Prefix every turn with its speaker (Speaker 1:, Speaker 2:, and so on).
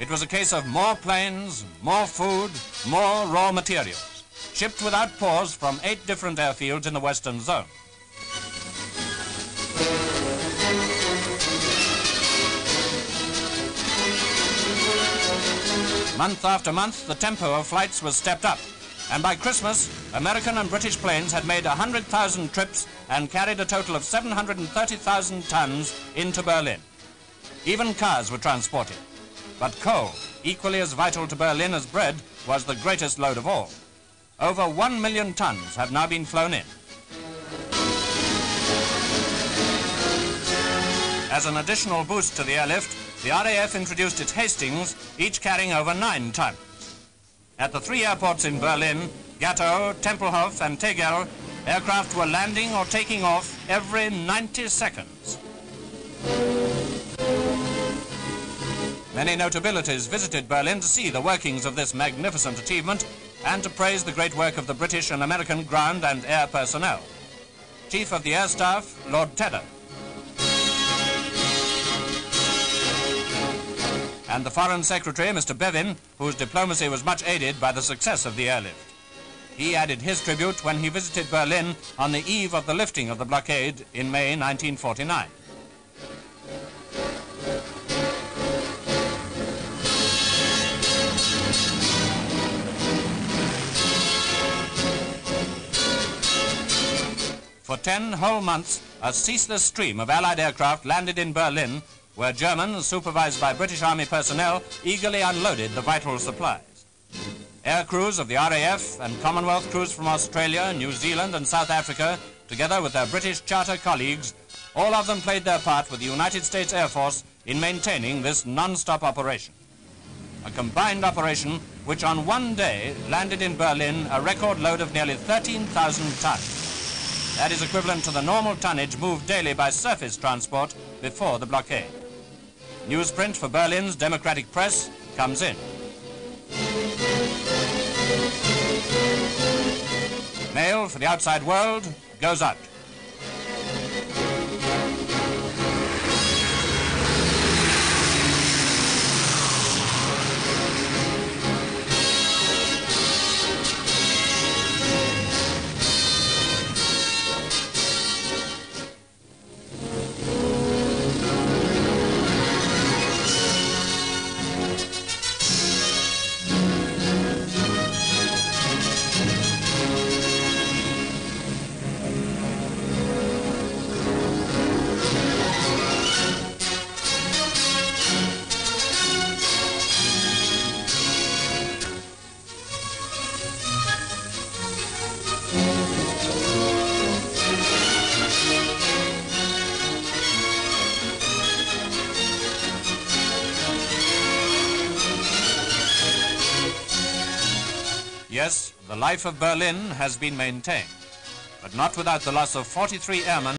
Speaker 1: It was a case of more planes, more food, more raw materials, shipped without pause from eight different airfields in the Western Zone. Month after month, the tempo of flights was stepped up, and by Christmas, American and British planes had made 100,000 trips and carried a total of 730,000 tons into Berlin. Even cars were transported. But coal, equally as vital to Berlin as bread, was the greatest load of all. Over one million tons have now been flown in. As an additional boost to the airlift, the RAF introduced its Hastings, each carrying over nine tons. At the three airports in Berlin, Gatow, Tempelhof and Tegel, aircraft were landing or taking off every 90 seconds. Many notabilities visited Berlin to see the workings of this magnificent achievement and to praise the great work of the British and American ground and air personnel. Chief of the Air Staff, Lord Tedder. And the Foreign Secretary, Mr. Bevin, whose diplomacy was much aided by the success of the airlift. He added his tribute when he visited Berlin on the eve of the lifting of the blockade in May 1949. For 10 whole months, a ceaseless stream of Allied aircraft landed in Berlin, where Germans, supervised by British Army personnel, eagerly unloaded the vital supplies. Air crews of the RAF and Commonwealth crews from Australia, New Zealand and South Africa, together with their British charter colleagues, all of them played their part with the United States Air Force in maintaining this non-stop operation. A combined operation which on one day landed in Berlin a record load of nearly 13,000 tons. That is equivalent to the normal tonnage moved daily by surface transport before the blockade. Newsprint for Berlin's democratic press comes in. Mail for the outside world goes out. Yes, the life of Berlin has been maintained, but not without the loss of 43 airmen